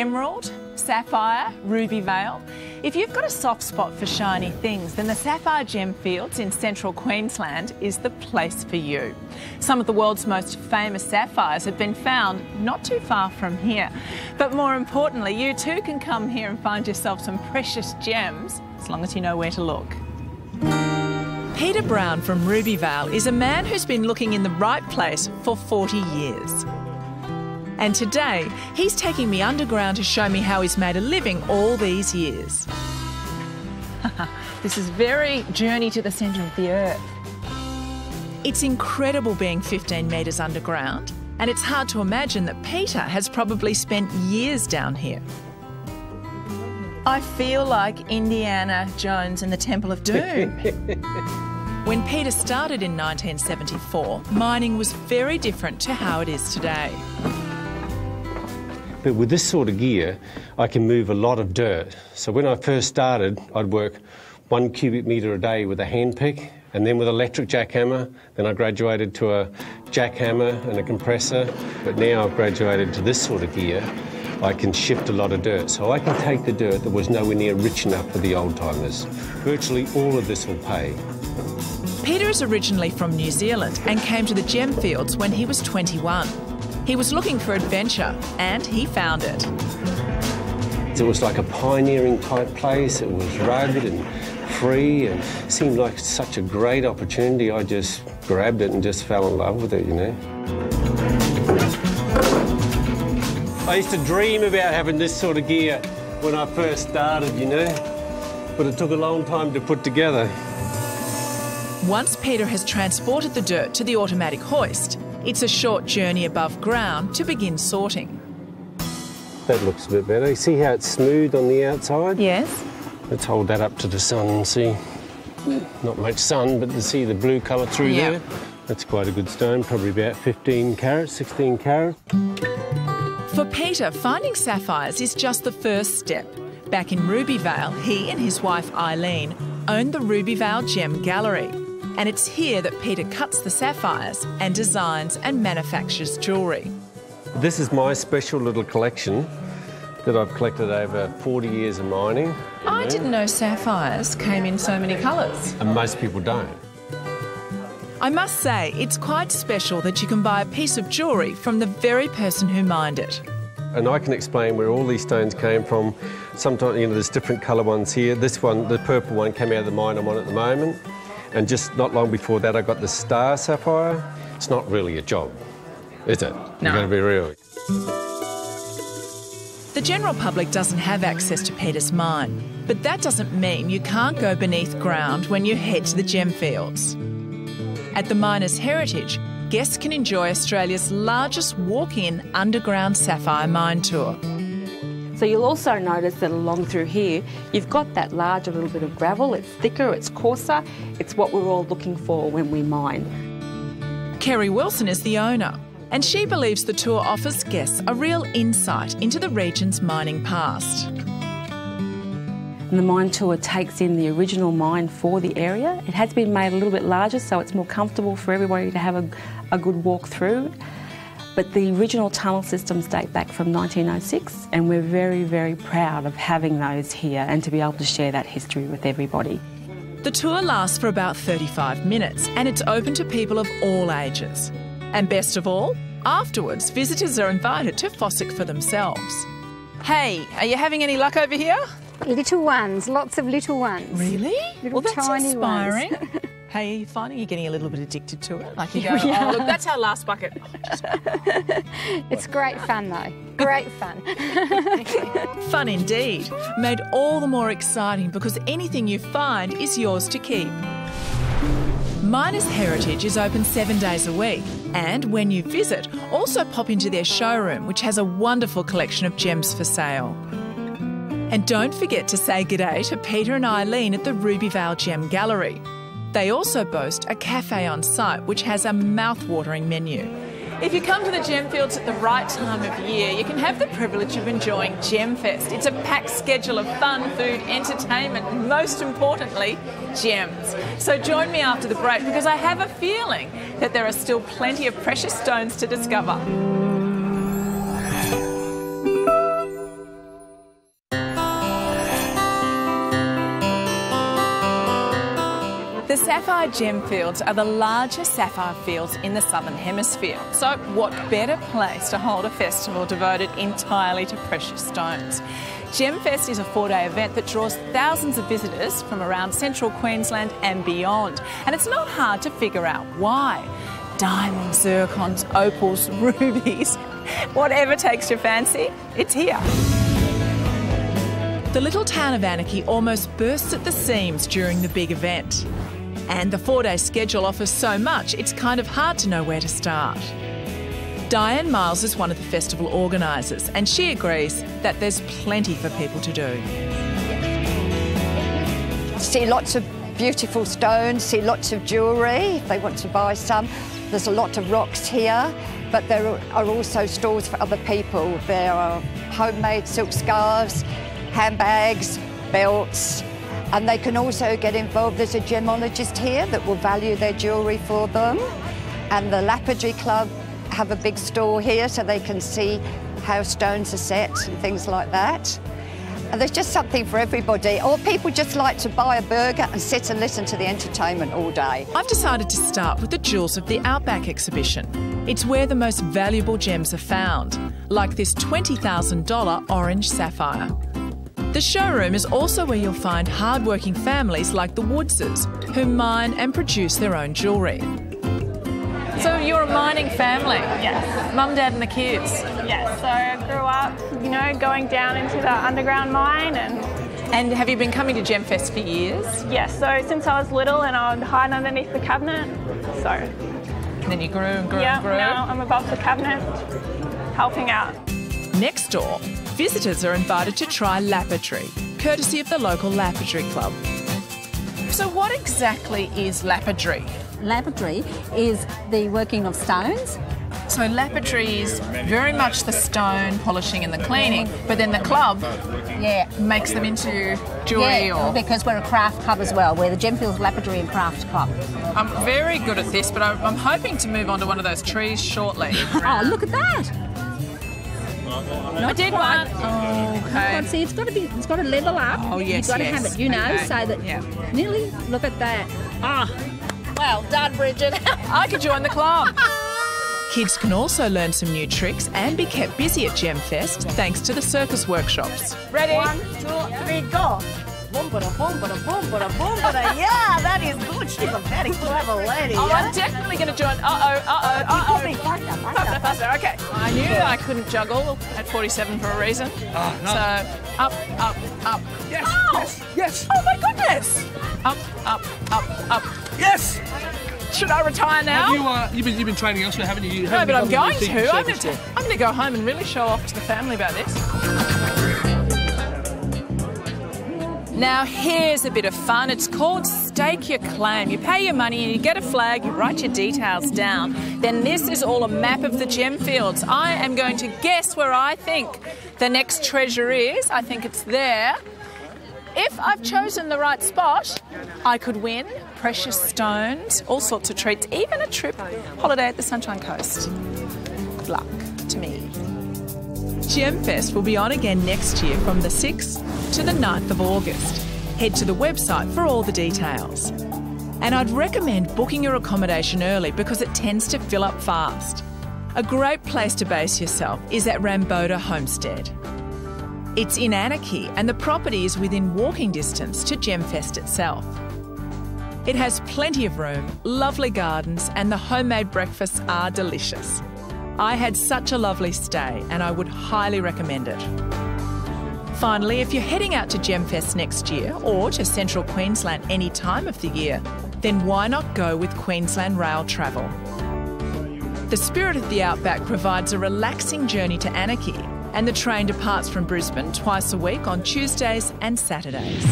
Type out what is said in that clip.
emerald, sapphire, ruby vale. If you've got a soft spot for shiny things, then the Sapphire Gemfields in central Queensland is the place for you. Some of the world's most famous sapphires have been found not too far from here. But more importantly, you too can come here and find yourself some precious gems as long as you know where to look. Peter Brown from Rubyvale is a man who's been looking in the right place for 40 years. And today, he's taking me underground to show me how he's made a living all these years. this is very journey to the centre of the earth. It's incredible being 15 metres underground, and it's hard to imagine that Peter has probably spent years down here. I feel like Indiana Jones in the Temple of Doom. when Peter started in 1974, mining was very different to how it is today. But with this sort of gear, I can move a lot of dirt. So when I first started, I'd work one cubic metre a day with a hand pick, and then with electric jackhammer. Then I graduated to a jackhammer and a compressor. But now I've graduated to this sort of gear. I can shift a lot of dirt. So I can take the dirt that was nowhere near rich enough for the old timers. Virtually all of this will pay. Peter is originally from New Zealand and came to the gem fields when he was 21. He was looking for adventure and he found it. It was like a pioneering type place. It was rugged and free and seemed like such a great opportunity. I just grabbed it and just fell in love with it, you know. I used to dream about having this sort of gear when I first started, you know, but it took a long time to put together. Once Peter has transported the dirt to the automatic hoist, it's a short journey above ground to begin sorting. That looks a bit better. You see how it's smooth on the outside? Yes. Let's hold that up to the sun and see. Not much sun, but to see the blue colour through yeah. there. That's quite a good stone, probably about 15 carats, 16 carats. For Peter, finding sapphires is just the first step. Back in Rubyvale, he and his wife Eileen own the Rubyvale Gem Gallery and it's here that Peter cuts the sapphires and designs and manufactures jewellery. This is my special little collection that I've collected over 40 years of mining. I didn't know sapphires came in so many colours. And most people don't. I must say, it's quite special that you can buy a piece of jewellery from the very person who mined it. And I can explain where all these stones came from. Sometimes, you know, there's different colour ones here. This one, the purple one, came out of the mine I'm on at the moment. And just not long before that, I got the Star Sapphire. It's not really a job, is it? No. You're going to be real. The general public doesn't have access to Peter's mine, but that doesn't mean you can't go beneath ground when you head to the gem fields. At the Miners Heritage, guests can enjoy Australia's largest walk in underground sapphire mine tour. So you'll also notice that along through here, you've got that larger little bit of gravel. It's thicker, it's coarser. It's what we're all looking for when we mine. Kerry Wilson is the owner, and she believes the tour offers guests a real insight into the region's mining past. And the mine tour takes in the original mine for the area. It has been made a little bit larger so it's more comfortable for everybody to have a, a good walk through. But the original tunnel systems date back from 1906, and we're very, very proud of having those here and to be able to share that history with everybody. The tour lasts for about 35 minutes and it's open to people of all ages. And best of all, afterwards, visitors are invited to Fossick for themselves. Hey, are you having any luck over here? Little ones, lots of little ones. Really? Little well, that's tiny inspiring. ones. Hey, are you finding you're getting a little bit addicted to it? Like you go, yeah. oh, look, that's our last bucket. it's great fun though. Great fun. fun indeed. Made all the more exciting because anything you find is yours to keep. Miners Heritage is open seven days a week. And when you visit, also pop into their showroom, which has a wonderful collection of gems for sale. And don't forget to say g'day to Peter and Eileen at the Rubyvale Gem Gallery. They also boast a cafe on site which has a mouth-watering menu. If you come to the Gemfields at the right time of year, you can have the privilege of enjoying Gemfest. It's a packed schedule of fun, food, entertainment, and most importantly, gems. So join me after the break because I have a feeling that there are still plenty of precious stones to discover. Sapphire gem fields are the largest sapphire fields in the southern hemisphere. So, what better place to hold a festival devoted entirely to precious stones? Gemfest is a four day event that draws thousands of visitors from around central Queensland and beyond. And it's not hard to figure out why. Diamonds, zircons, opals, rubies, whatever takes your fancy, it's here. The little town of Anakie almost bursts at the seams during the big event. And the four day schedule offers so much, it's kind of hard to know where to start. Diane Miles is one of the festival organisers, and she agrees that there's plenty for people to do. See lots of beautiful stones, see lots of jewellery if they want to buy some. There's a lot of rocks here, but there are also stores for other people. There are homemade silk scarves, handbags, belts, and they can also get involved. There's a gemologist here that will value their jewellery for them. And the Lapidary Club have a big store here so they can see how stones are set and things like that. And there's just something for everybody. Or people just like to buy a burger and sit and listen to the entertainment all day. I've decided to start with the Jewels of the Outback exhibition. It's where the most valuable gems are found, like this $20,000 orange sapphire. The showroom is also where you'll find hard-working families like the Woodses, who mine and produce their own jewellery. So you're a mining family? Yes. Mum, dad and the kids? Yes, so I grew up, you know, going down into the underground mine and And have you been coming to Gemfest for years? yes, so since I was little and I would hide underneath the cabinet, so And then you grew and grew yeah, and grew? now I'm above the cabinet helping out. Next door, visitors are invited to try lapidary, courtesy of the local lapidary club. So what exactly is lapidary? Lapidary is the working of stones. So lapidary is very much the stone polishing and the cleaning, but then the club Yeah. makes them into jewellery Yeah, or... because we're a craft club as well. We're the Gemfields Lapidary and Craft Club. I'm very good at this, but I'm I'm hoping to move on to one of those trees shortly. Oh, look at that! I did one. Oh, okay. God, see, it's got to be, it's got to level up. Oh, yes, You've got to yes. have it, you know, Okay. so that Yeah. nearly. Look at that. Ah, well done, Bridget. I could join the club. Kids can also learn some new tricks and be kept busy at Gemfest thanks to the circus workshops. Ready? One, two, three, go. Boom, bada, boom, bada, boom, bada, boom, bada. Yeah, that is good. She's a very clever lady. Oh, yeah? I'm definitely going to join. Uh oh, uh oh, uh Keep moving oh. faster, faster, Faster, faster, okay. I knew I couldn't juggle at 47 for a reason. Ah, no. So, up, up, up. Yes, Oh! yes, yes, Oh my goodness! Up, up, up, up. yes. Should I retire now? Have you, uh, you've, been, you've been training elsewhere, haven't you? you no, haven't but I'm been going able see to. I'm service going to. there. I'm going to go home and really show off to the family about this. Now, here's a bit of fun. It's called Stake Your Claim. You pay your money and you get a flag, you write your details down. Then, this is all a map of the gem fields. I am going to guess where I think the next treasure is. I think it's there. If I've chosen the right spot, I could win precious stones, all sorts of treats, even a trip holiday at the Sunshine Coast. Good luck to me. Gemfest will be on again next year from the 6th to the 9th of August. Head to the website for all the details. And I'd recommend booking your accommodation early because it tends to fill up fast. A great place to base yourself is at Ramboda Homestead. It's in Anakie and the property is within walking distance to Gemfest itself. It has plenty of room, lovely gardens, and the homemade breakfasts are delicious. I had such a lovely stay and I would highly recommend it. Finally, if you're heading out to Gemfest next year or to central Queensland any time of the year, then why not go with Queensland Rail Travel? The Spirit of the Outback provides a relaxing journey to Anakie, and the train departs from Brisbane twice a week on Tuesdays and Saturdays.